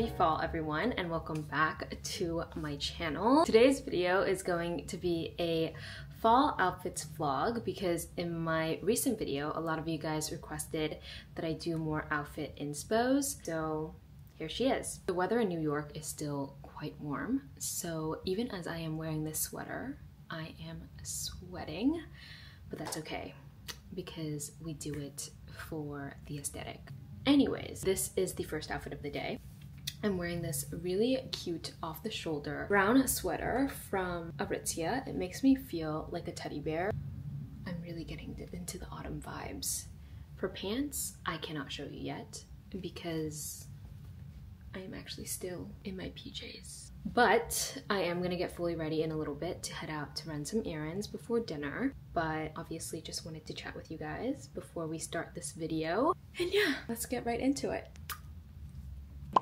Happy fall everyone and welcome back to my channel. Today's video is going to be a fall outfits vlog because in my recent video a lot of you guys requested that I do more outfit inspos so here she is. The weather in New York is still quite warm so even as I am wearing this sweater I am sweating but that's okay because we do it for the aesthetic. Anyways, this is the first outfit of the day. I'm wearing this really cute off the shoulder brown sweater from Aritzia. It makes me feel like a teddy bear. I'm really getting into the autumn vibes. For pants, I cannot show you yet because I am actually still in my PJs. But I am gonna get fully ready in a little bit to head out to run some errands before dinner. But obviously just wanted to chat with you guys before we start this video. And yeah, let's get right into it.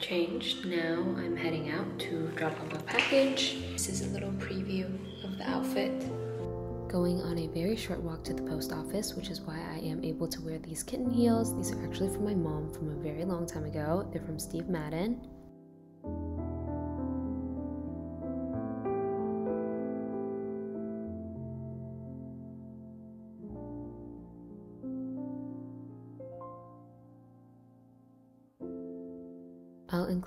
Changed now, I'm heading out to drop off a package. This is a little preview of the outfit. Going on a very short walk to the post office, which is why I am able to wear these kitten heels. These are actually from my mom from a very long time ago. They're from Steve Madden.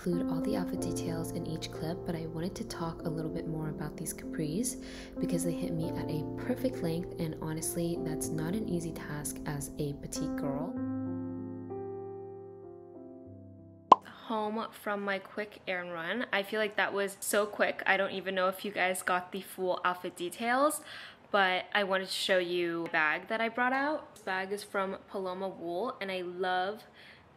Include all the outfit details in each clip, but I wanted to talk a little bit more about these capris because they hit me at a perfect length, and honestly, that's not an easy task as a petite girl. Home from my quick errand run. I feel like that was so quick. I don't even know if you guys got the full outfit details, but I wanted to show you the bag that I brought out. This bag is from Paloma Wool, and I love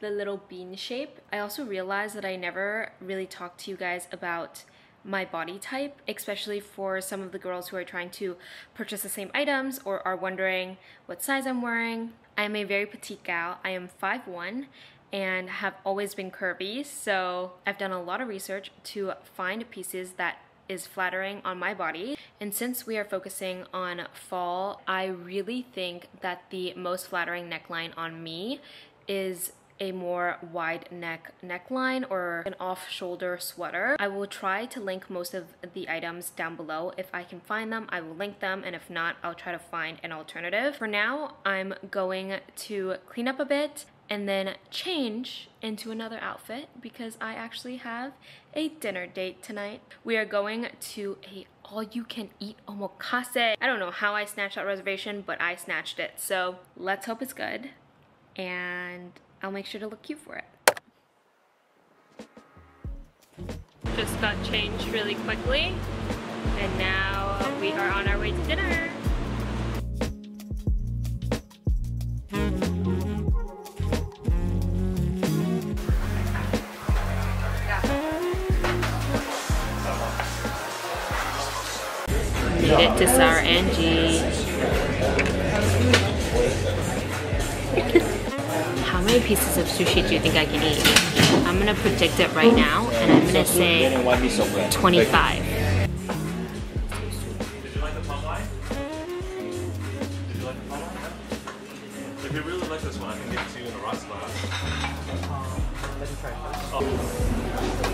the little bean shape. I also realized that I never really talked to you guys about my body type, especially for some of the girls who are trying to purchase the same items or are wondering what size I'm wearing. I am a very petite gal. I am 5'1", and have always been curvy, so I've done a lot of research to find pieces that is flattering on my body. And since we are focusing on fall, I really think that the most flattering neckline on me is a more wide neck neckline or an off-shoulder sweater. I will try to link most of the items down below. If I can find them, I will link them, and if not, I'll try to find an alternative. For now, I'm going to clean up a bit and then change into another outfit because I actually have a dinner date tonight. We are going to a all-you-can-eat omakase. I don't know how I snatched that reservation, but I snatched it. So let's hope it's good. And I'll make sure to look cute for it. Just got changed really quickly and now we are on our way to dinner. Made to Sour Angie. Many pieces of sushi do you think I can eat? I'm gonna predict it right now, and I'm gonna say 25. If you really like this one, I can give it to you in a glass.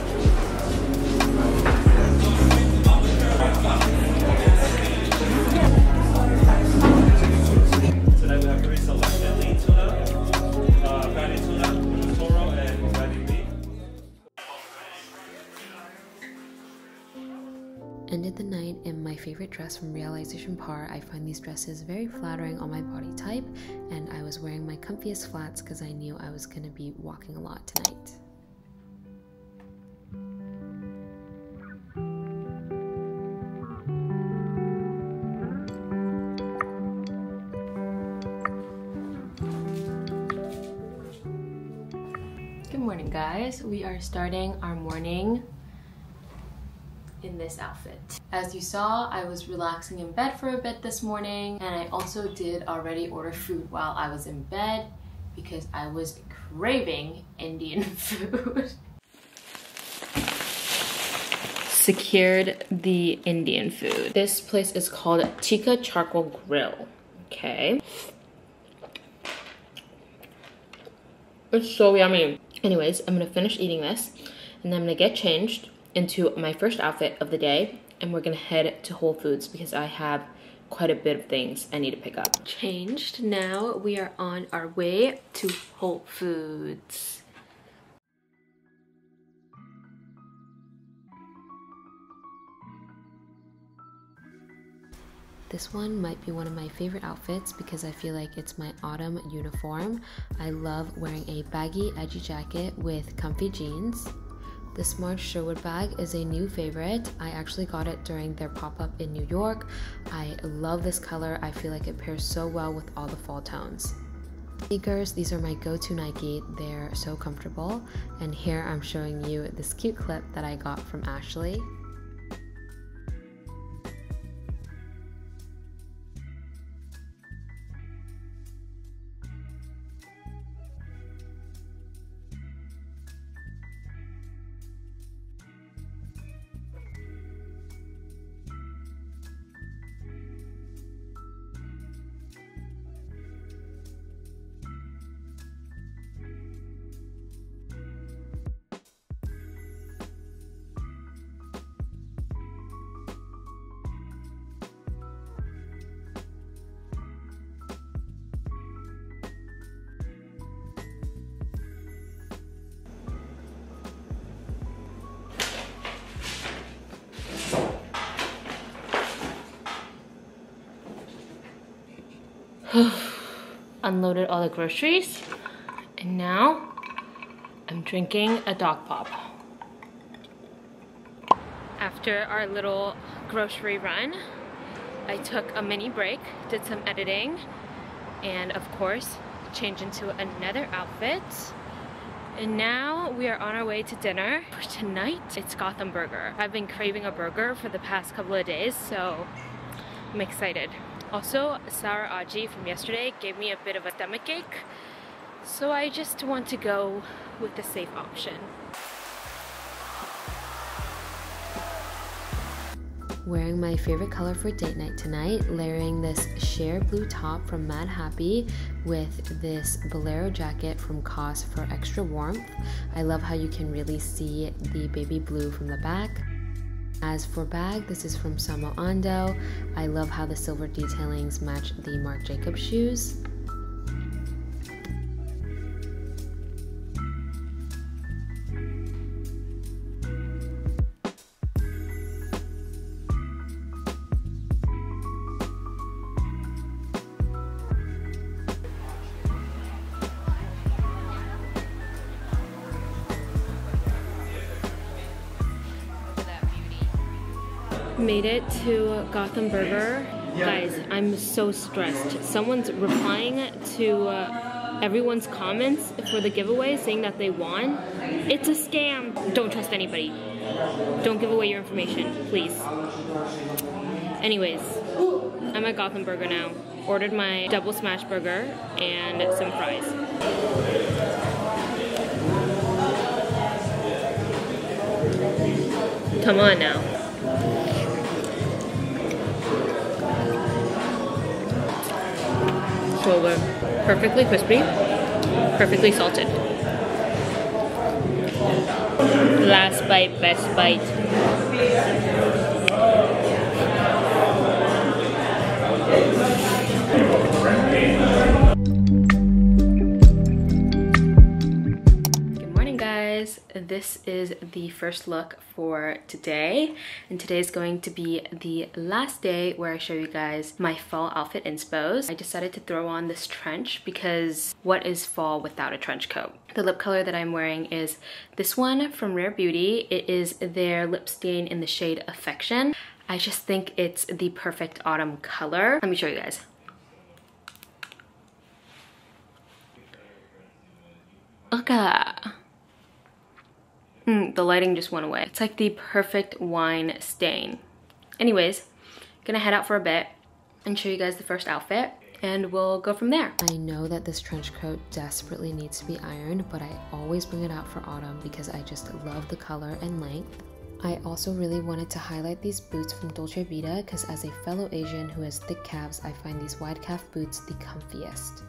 Ended the night in my favorite dress from Realisation Par. I find these dresses very flattering on my body type, and I was wearing my comfiest flats because I knew I was going to be walking a lot tonight. Good morning guys. We are starting our morning in this outfit. As you saw, I was relaxing in bed for a bit this morning and I also did already order food while I was in bed because I was craving Indian food. Secured the Indian food. This place is called Tikka Charcoal Grill. Okay. It's so yummy. Anyways, I'm gonna finish eating this And then I'm gonna get changed into my first outfit of the day and we're gonna head to Whole Foods because I have quite a bit of things I need to pick up. Changed, now we are on our way to Whole Foods. This one might be one of my favorite outfits because I feel like it's my autumn uniform. I love wearing a baggy, edgy jacket with comfy jeans. This Marge Sherwood bag is a new favorite. I actually got it during their pop-up in New York. I love this color. I feel like it pairs so well with all the fall tones. Sneakers, these are my go-to Nike. They're so comfortable. And here I'm showing you this cute clip that I got from Ashley. unloaded all the groceries and now I'm drinking a dog pop. After our little grocery run, I took a mini break, did some editing, and of course, changed into another outfit. And now we are on our way to dinner. For tonight, it's Gotham Burger. I've been craving a burger for the past couple of days, so I'm excited. Also, sour aji from yesterday gave me a bit of a stomach ache, so I just want to go with the safe option. Wearing my favorite color for date night tonight, layering this sheer blue top from Madhappy with this bolero jacket from COS for extra warmth. I love how you can really see the baby blue from the back. As for bag, this is from Samo Ondoh. I love how the silver detailings match the Marc Jacobs shoes. Made it to Gotham Burger. Guys, I'm so stressed. Someone's replying to uh, everyone's comments for the giveaway saying that they won. It's a scam. Don't trust anybody. Don't give away your information, please. Anyways, I'm at Gotham Burger now. Ordered my double smash burger and some fries. Come on now. Perfectly crispy, perfectly salted. Last bite, best bite. This is the first look for today and today is going to be the last day where I show you guys my fall outfit inspos. I decided to throw on this trench because what is fall without a trench coat? The lip color that I'm wearing is this one from Rare Beauty. It is their lip stain in the shade Affection. I just think it's the perfect autumn color. Let me show you guys. Look at that. Mm, the lighting just went away. It's like the perfect wine stain. Anyways, gonna head out for a bit and show you guys the first outfit and we'll go from there. I know that this trench coat desperately needs to be ironed, but I always bring it out for autumn because I just love the color and length. I also really wanted to highlight these boots from Dolce Vita because as a fellow Asian who has thick calves, I find these wide calf boots the comfiest.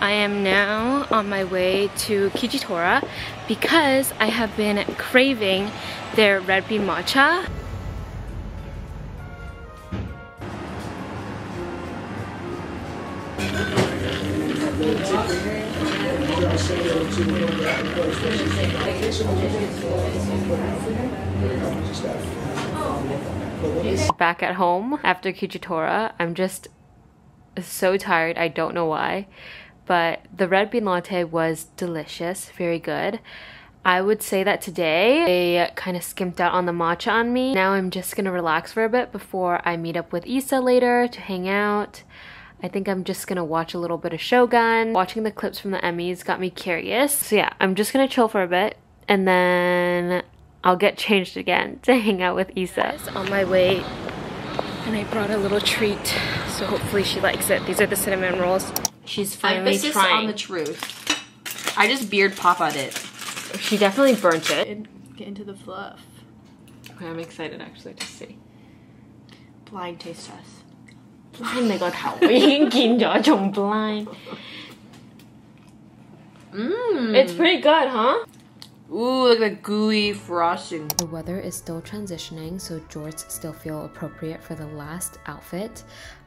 I am now on my way to Kijitora because I have been craving their red bean matcha. Back at home after Kijitora, I'm just so tired. I don't know why. But the red bean latte was delicious, very good. I would say that today I kind of skimped out on the matcha on me. Now I'm just gonna relax for a bit before I meet up with Issa later to hang out. I think I'm just gonna watch a little bit of Shogun. Watching the clips from the Emmys got me curious. So yeah, I'm just gonna chill for a bit and then I'll get changed again to hang out with Issa. On my way and I brought a little treat so hopefully she likes it. These are the cinnamon rolls. She's finally Emphasis trying. on the truth. I just beard pop-out it. She definitely burnt it. Get into the fluff. Okay, I'm excited actually to see. Blind taste test. Blind, my god, how we blind. Mmm. It's pretty good, huh? Ooh, look at gooey frosting. The weather is still transitioning, so jorts still feel appropriate for the last outfit.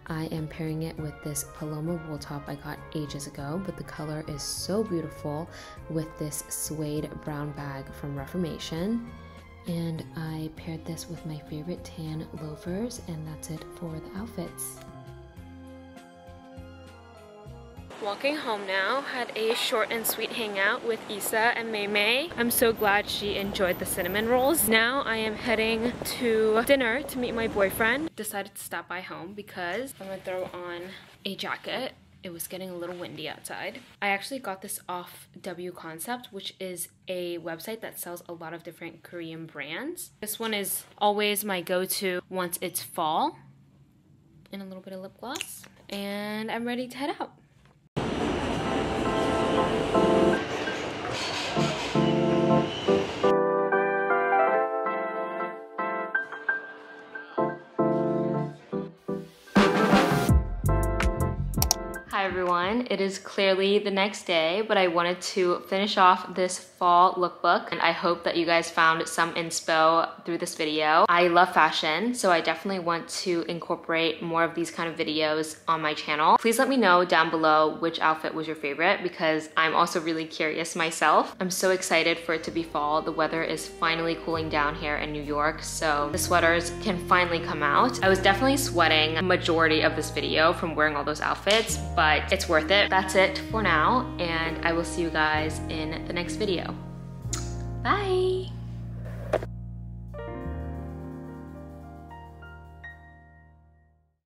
I am pairing it with this Paloma wool top I got ages ago, but the color is so beautiful with this suede brown bag from Reformation. And I paired this with my favorite tan loafers, and that's it for the outfits. Walking home now, had a short and sweet hangout with Issa and Mei Mei. I'm so glad she enjoyed the cinnamon rolls. Now I am heading to dinner to meet my boyfriend. Decided to stop by home because I'm gonna throw on a jacket. It was getting a little windy outside. I actually got this off W Concept, which is a website that sells a lot of different Korean brands. This one is always my go-to once it's fall. And a little bit of lip gloss. And I'm ready to head out. Música everyone, it is clearly the next day, but I wanted to finish off this fall lookbook and I hope that you guys found some inspo through this video. I love fashion, so I definitely want to incorporate more of these kind of videos on my channel. Please let me know down below which outfit was your favorite because I'm also really curious myself. I'm so excited for it to be fall. The weather is finally cooling down here in New York, so the sweaters can finally come out. I was definitely sweating majority of this video from wearing all those outfits, but it's worth it. That's it for now, and I will see you guys in the next video. Bye!